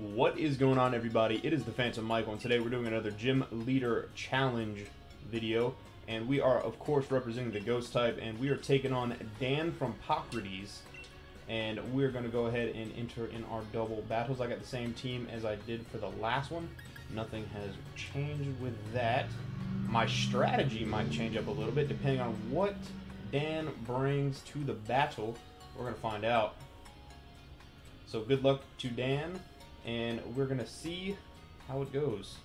What is going on, everybody? It is the Phantom Michael, and today we're doing another Gym Leader Challenge video. And we are, of course, representing the Ghost type, and we are taking on Dan from PokeRates. And we're going to go ahead and enter in our double battles. I got the same team as I did for the last one. Nothing has changed with that. My strategy might change up a little bit depending on what Dan brings to the battle. We're going to find out. So good luck to Dan and we're gonna see how it goes.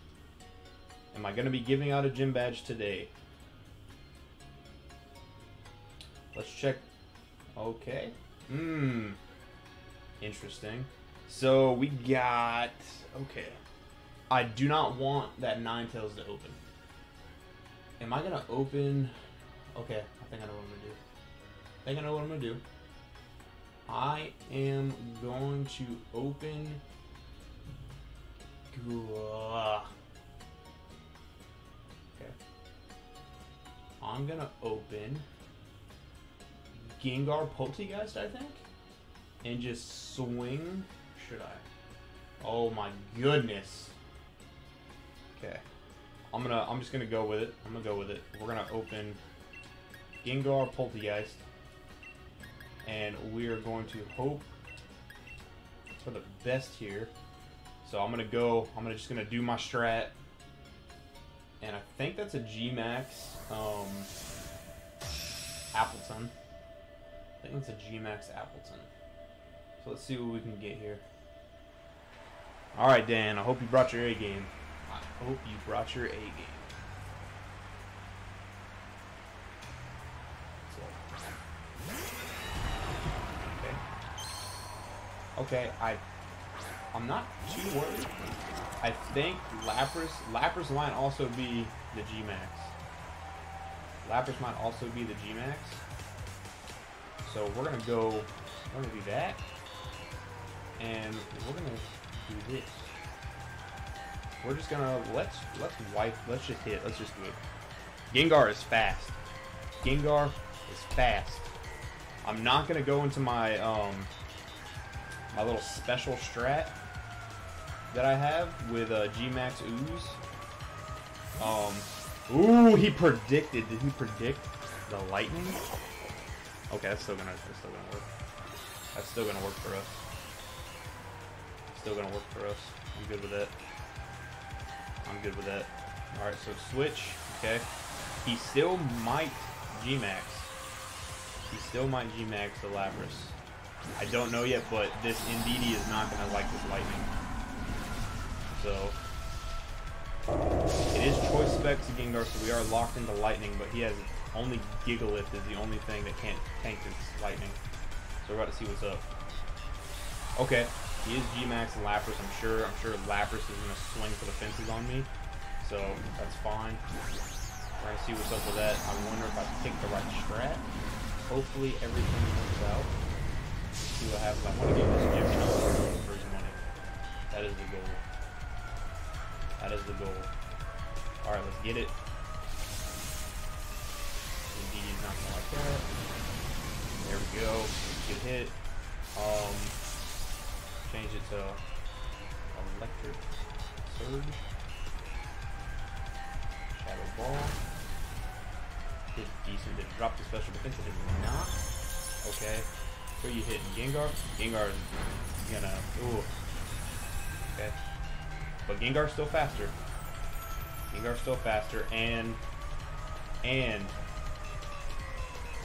Am I gonna be giving out a gym badge today? Let's check. Okay. Hmm. Interesting. So we got. Okay. I do not want that Ninetales to open. Am I gonna open? Okay, I think I know what I'm gonna do. I think I know what I'm gonna do. I am going to open Okay. I'm gonna open Gengar Polteageist, I think, and just swing. Should I? Oh my goodness. Okay. I'm gonna. I'm just gonna go with it. I'm gonna go with it. We're gonna open Gengar Polteageist, and we are going to hope for the best here. So I'm gonna go, I'm gonna just gonna do my strat. And I think that's a G-Max um, Appletun. I think it's a G-Max Appletun. So let's see what we can get here. Alright, Dan, I hope you brought your A game. I hope you brought your A game. Okay, I I'm not too worried. I think Lapras, Lapras might also be the G-Max. Lapras might also be the G-Max. So we're gonna go, we're gonna do that. And we're gonna do this. We're just gonna, let's, let's wipe, let's just hit, let's just do it. Gengar is fast. Gengar is fast. I'm not gonna go into my, um, my little special strat that I have with uh, G-Max Ooze. Um, ooh, he predicted. Did he predict the lightning? Okay, that's still gonna that's still gonna work. That's still gonna work for us. Still gonna work for us. I'm good with that. I'm good with that. All right, so switch. Okay, he still might G-Max. He still might G-Max the Lapras. I don't know yet, but this Indeedee is not gonna like this lightning so... It is choice specs Gengar, so we are locked into lightning, but he has only Gigalith is the only thing that can't tank this lightning. So we're about to see what's up. Okay, he is G-Max and Lapras, I'm sure. I'm sure Lapras is going to swing for the fences on me. So that's fine. We're going to see what's up with that. I wonder if I picked the right strat. Hopefully everything works out. See what happens. I want to get this gym for his money. That is the goal. The goal. Alright, let's get it. Indeed, not gonna like that. There we go. Good hit. Um, change it to electric surge. Shadow ball. Did decent. Did drop the special defense? It did not. Okay. Who you hitting? Gengar? Gengar is gonna. Ooh. Okay. But Gengar's still faster. Gengar's still faster, and and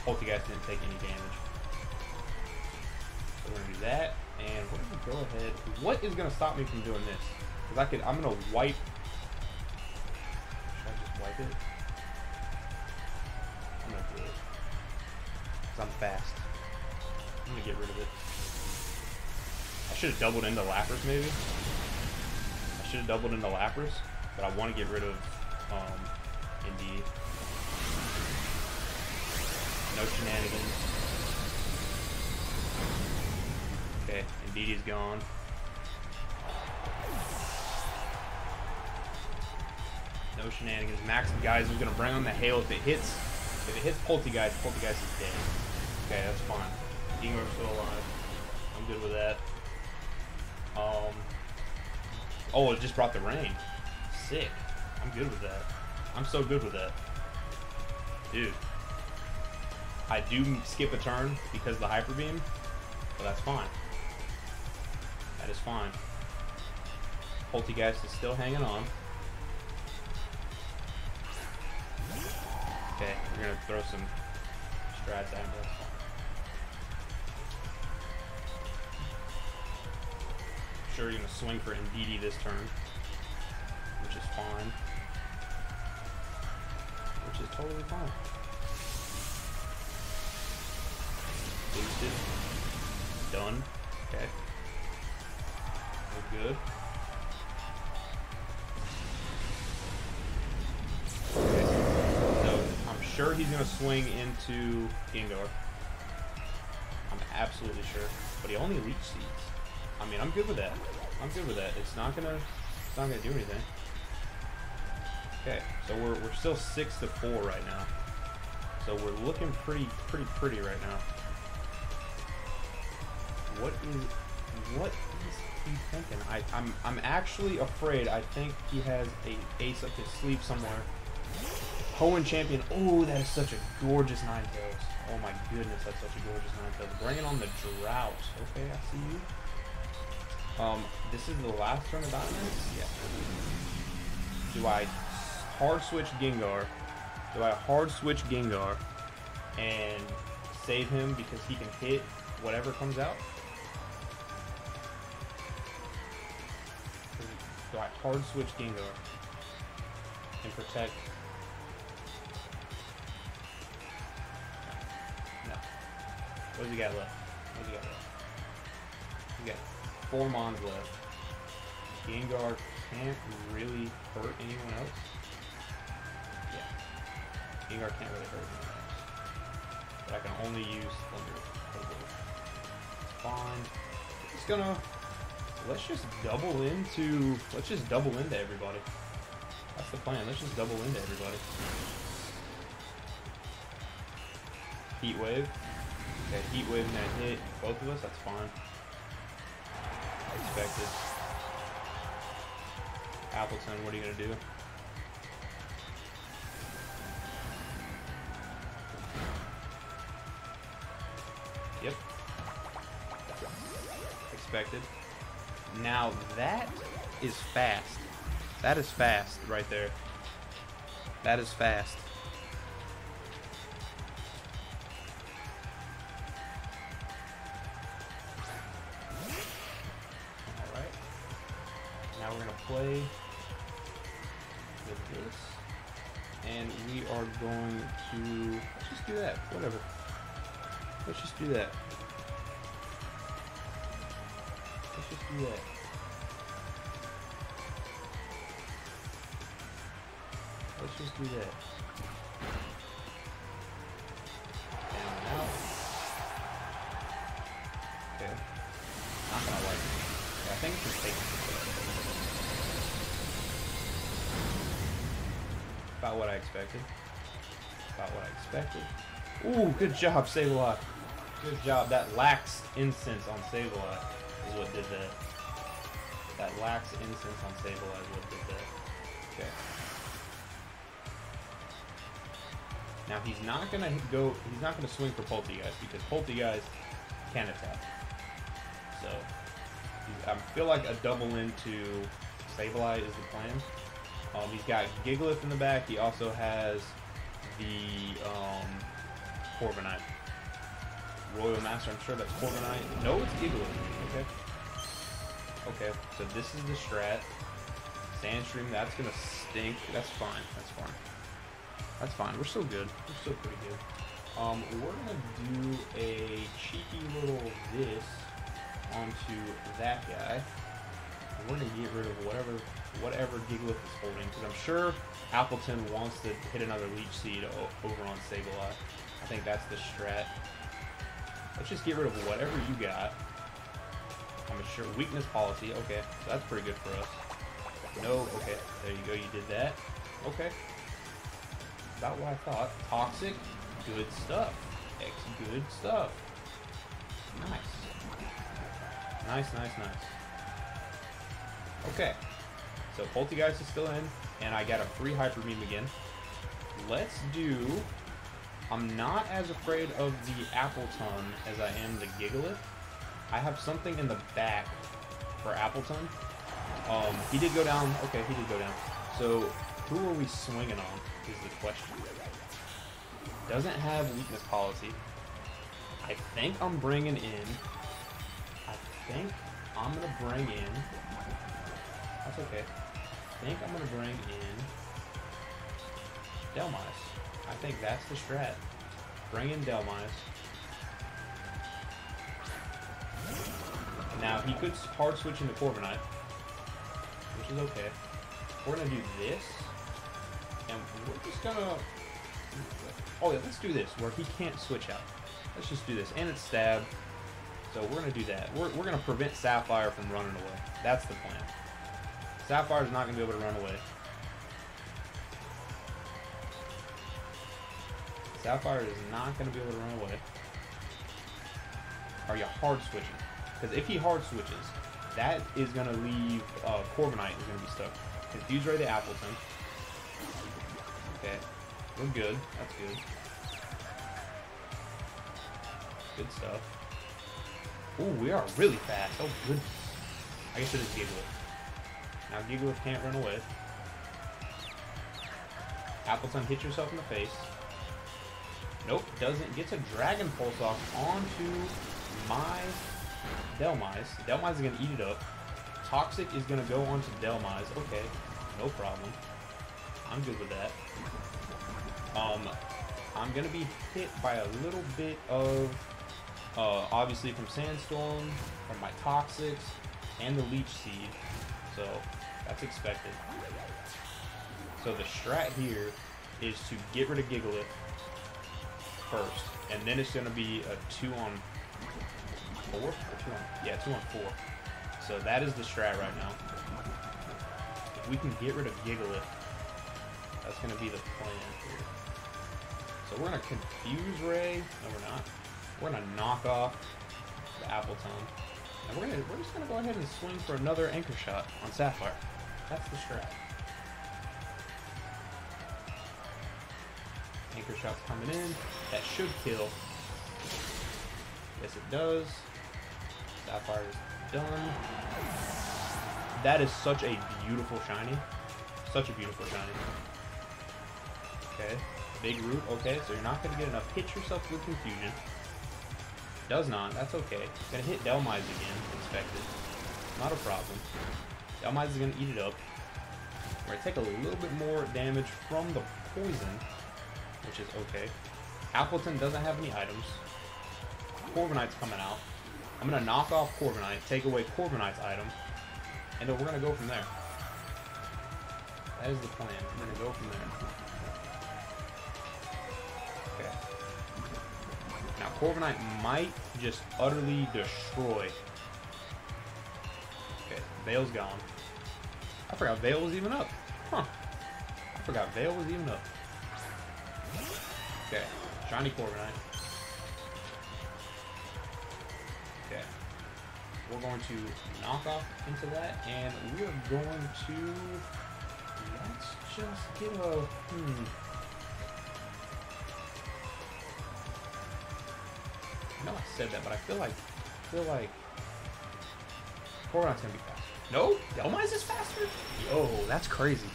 Polteageist didn't take any damage. So we're gonna do that, and we're gonna go ahead. What is gonna stop me from doing this? Because I could, I'm gonna wipe. Should I just wipe it? I'm gonna do it. Cause I'm fast. I'm gonna get rid of it. I should have doubled into Lapras maybe should have doubled into Lapras, but I want to get rid of um, Indeed. No shenanigans. Okay, Indeed is gone. No shenanigans. Max Geyser is gonna bring on the hail if it hits. If it hits Polteageist, Polteageist is dead. Okay, that's fine. Dingler's still alive. I'm good with that. Um, Oh, it just brought the rain. Sick. I'm good with that. I'm so good with that. Dude. I do skip a turn because of the Hyper Beam, but that's fine. That is fine. Polteageist is still hanging on. Okay, we're gonna throw some strats at him. Sure, you're gonna swing for Indeedee this turn, which is fine. Which is totally fine. Boosted. Done. Okay. We're good. So I'm sure he's gonna swing into Gengar. I'm absolutely sure. But he only leech seeds. I mean I'm good with that. I'm good with that. It's not gonna it's not gonna do anything. Okay, so we're we're still six to four right now. So we're looking pretty pretty pretty right now. What is what is he thinking? I, I'm I'm actually afraid. I think he has a ace up his sleeve somewhere. Hoenn Champion. Oh, that is such a gorgeous nine tails. Oh my goodness, that's such a gorgeous Ninetales. Bringing on the drought. Okay, I see you. Um, this is the last turn of Dynamax? Yeah. Do I hard switch Gengar? Do I hard switch Gengar and save him because he can hit whatever comes out? Do I hard switch Gengar and protect? No. What does he got left? What does he got left? He got four Mons left. Gengar can't really hurt anyone else. Yeah. Gengar can't really hurt anyone else. But I can only use Thunder. It's fine. Just gonna let's just double into let's just double into everybody. That's the plan. Let's just double into everybody. Heat wave. Okay, heat wave and that hit both of us, that's fine. Expected. Appletun, what are you gonna do? Yep. Expected. Now that is fast. That is fast right there. That is fast. Going to... Let's just do that. Whatever. Let's just do that. Let's just do that. Let's just do that. About what I expected. What I expected. Ooh, good job, Sableye. Good job. That lax incense on Sableye is what did that. That lax incense on Sableye is what did that. Okay. Now he's not gonna go. He's not gonna swing for Polteageist because Polteageist can attack. So I feel like a double into Sableye is the plan. Um, he's got Gigalith in the back. He also has the um, Corviknight. Royal Master. I'm sure that's Corviknight. No, it's Gigalith. Okay. Okay. So this is the strat. Sand Stream. That's gonna stink. That's fine. That's fine. That's fine. We're still good. We're still pretty good. Um, we're gonna do a cheeky little this onto that guy. We're gonna get rid of whatever whatever Gigalith is holding, because I'm sure Appletun wants to hit another Leech Seed over on Sableye. I think that's the strat. Let's just get rid of whatever you got. I'm sure weakness policy. Okay, so that's pretty good for us. No, okay, there you go. You did that. Okay, about what I thought. Toxic, good stuff. X, good stuff. Nice. Nice, nice, nice. Okay. So Polteageist is still in, and I got a free Hyper Beam again. Let's do... I'm not as afraid of the Appletun as I am the Gigalith. I have something in the back for Appletun. Um, he did go down. Okay, he did go down. So, who are we swinging on is the question. Doesn't have weakness policy. I think I'm bringing in... I think I'm going to bring in... That's okay. I think I'm going to bring in... Dhelmise. I think that's the strat. Bring in Dhelmise. Now, he could hard switch into Corviknight, which is okay. We're going to do this, and we're just going to... Oh, yeah, let's do this, where he can't switch out. Let's just do this. And it's stab. So we're going to do that. We're, we're going to prevent Sapphire from running away. That's the plan. Sapphire's not going to be able to run away. Sapphire is not going to be able to run away. Are you hard switching? Because if he hard switches, that is going to leave uh, Corviknight is going to be stuck. Confuse Ray the Appletun. Okay. We're good. That's good. Good stuff. Ooh, we are really fast. Oh, goodness. I guess it is Gigalith. Now Gigalith can't run away. Appletun hits yourself in the face. Nope, doesn't. Gets a Dragon Pulse off onto my Dhelmise. Dhelmise is going to eat it up. Toxic is going to go onto Dhelmise. Okay, no problem. I'm good with that. Um, I'm going to be hit by a little bit of, uh, obviously from Sandstorm, from my Toxics, and the Leech Seed. So, that's expected. So the strat here is to get rid of Gigalith first, and then it's going to be a two on four yeah two on four. So that is the strat right now. If we can get rid of Gigalith, that's going to be the plan here. So we're going to confuse Ray. No, we're not. We're going to knock off the Appletun. And we're, gonna, we're just going to go ahead and swing for another Anchor Shot on Sapphire. That's the strat. Anchor Shot's coming in. That should kill. Yes, it does. Sapphire is done. That is such a beautiful shiny. Such a beautiful shiny. Okay. Big root. Okay, so you're not going to get enough. Hit yourself with confusion. Does not. That's okay. Gonna hit Dhelmise again. Expected. Not a problem. Dhelmise is gonna eat it up. We're gonna take a little bit more damage from the poison, which is okay. Appletun doesn't have any items. Corviknight's coming out. I'm gonna knock off Corviknight, take away Corviknight's item, and then we're gonna go from there. That is the plan. We're gonna go from there. Corviknight might just utterly destroy. Okay, Veil's gone. I forgot Veil was even up. Huh. I forgot Veil was even up. Okay, shiny Corviknight. Okay. We're going to knock off into that, and we are going to... Let's just get a... Hmm. Said that, but I feel like, I feel like Corviknight's gonna be faster. No, Dhelmise is faster. Yo, that's crazy.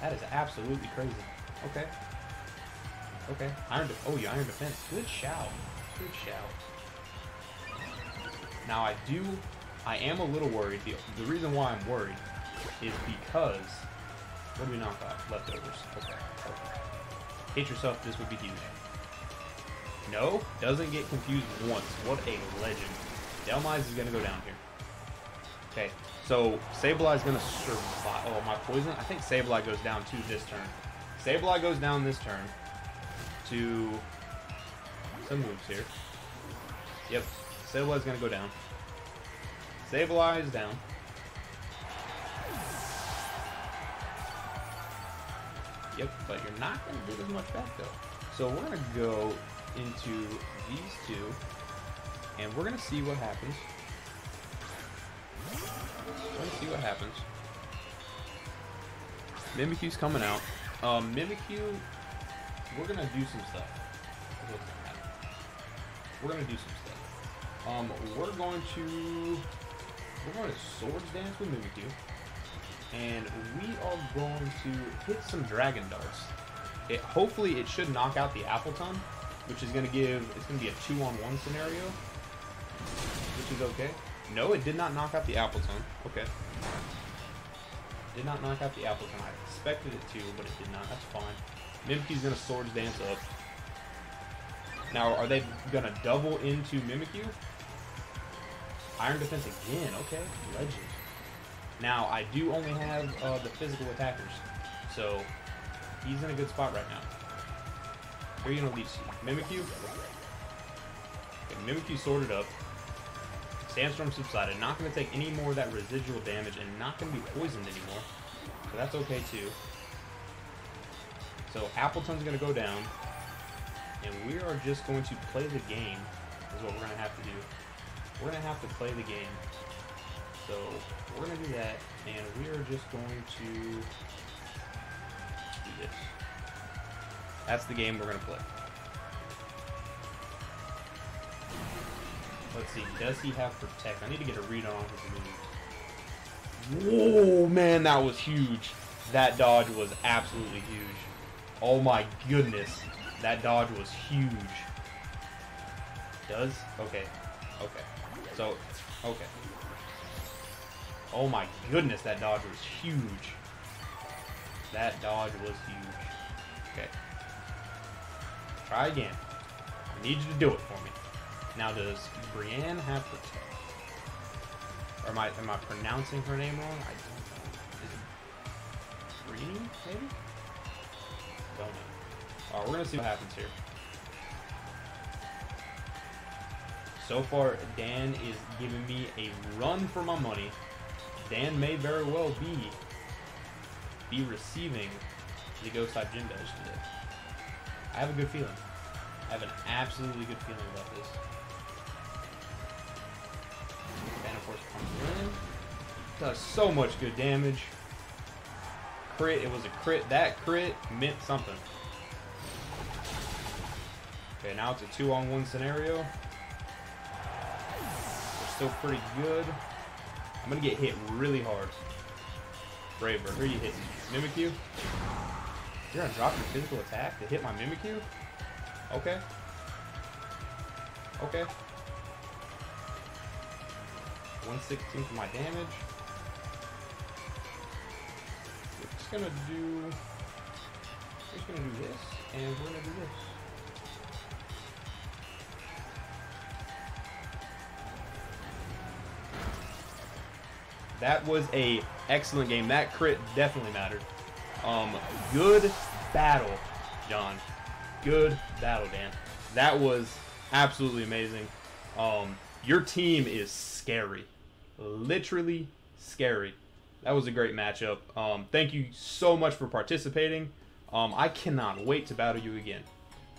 That is absolutely crazy. Okay. Okay. Iron. De oh, you Iron Defense. Good shout. Good shout. Now I do. I am a little worried. The, the reason why I'm worried is because. What do we knock off? Leftovers. Okay. okay. Hit yourself. This would be huge. No, doesn't get confused once. What a legend. Dhelmise is going to go down here. Okay, so Sableye is going to survive. Oh, my poison? I think Sableye goes down to this turn. Sableye goes down this turn to some moves here. Yep, Sableye is going to go down. Sableye is down. Yep, but you're not going to do as much back though. So we're going to go into these two, and we're going to see what happens. Going to see what happens. Mimikyu's coming out. Um, Mimikyu, we're gonna do some stuff. We're gonna do some stuff. Um, we're going to we're going to swords dance with Mimikyu, and we are going to hit some dragon darts. It hopefully it should knock out the Appletun, which is gonna give it's gonna be a two on one scenario, which is okay. No, it did not knock out the Appletun. Okay. Did not knock out the Appletun. I expected it to, but it did not. That's fine. Mimikyu's gonna swords dance up. Now, are they gonna double into Mimikyu? Iron defense again. Okay, legend. Now, I do only have uh, the physical attackers, so he's in a good spot right now. Are you gonna lead Mimikyu? Okay, Mimikyu sorted up. Sandstorm subsided. Not going to take any more of that residual damage and not going to be poisoned anymore. So that's okay too. So Appletun's going to go down. And we are just going to play the game is what we're to have to do. We're to have to play the game. So we're to do that. And we are just going to do this. That's the game we're going to play. Let's see, does he have Protect? I need to get a read on his move. Whoa, man, that was huge. That dodge was absolutely huge. Oh my goodness. That dodge was huge. Does? Okay. Okay. So, okay. Oh my goodness, that dodge was huge. That dodge was huge. Okay. Try again. I need you to do it for me. Now, does Brienne have protect? Or am I am I pronouncing her name wrong? I don't know. Is it Brini, maybe? Don't know. Alright, we're gonna see what happens here. So far, Dan is giving me a run for my money. Dan may very well be be receiving the Ghost type Gym Badge today. I have a good feeling. I have an absolutely good feeling about this. Force comes in. Does so much good damage. Crit, it was a crit. That crit meant something. Okay, now it's a two on one scenario. We're still pretty good. I'm gonna get hit really hard. Braver, who are you hitting? Mimikyu? You're gonna drop your physical attack to hit my Mimikyu? Okay. Okay. 116 for my damage. We're just gonna do. We're just gonna do this, and we're gonna do this. That was a excellent game. That crit definitely mattered. Um, good battle, John. Good battle, Dan. That was absolutely amazing. Um, your team is scary literally scary. That was a great matchup. Um, thank you so much for participating. Um, I cannot wait to battle you again.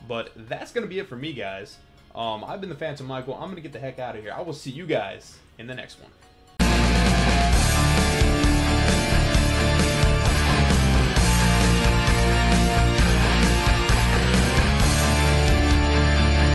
But that's going to be it for me, guys. Um, I've been the Phantom Michael. I'm going to get the heck out of here. I will see you guys in the next one.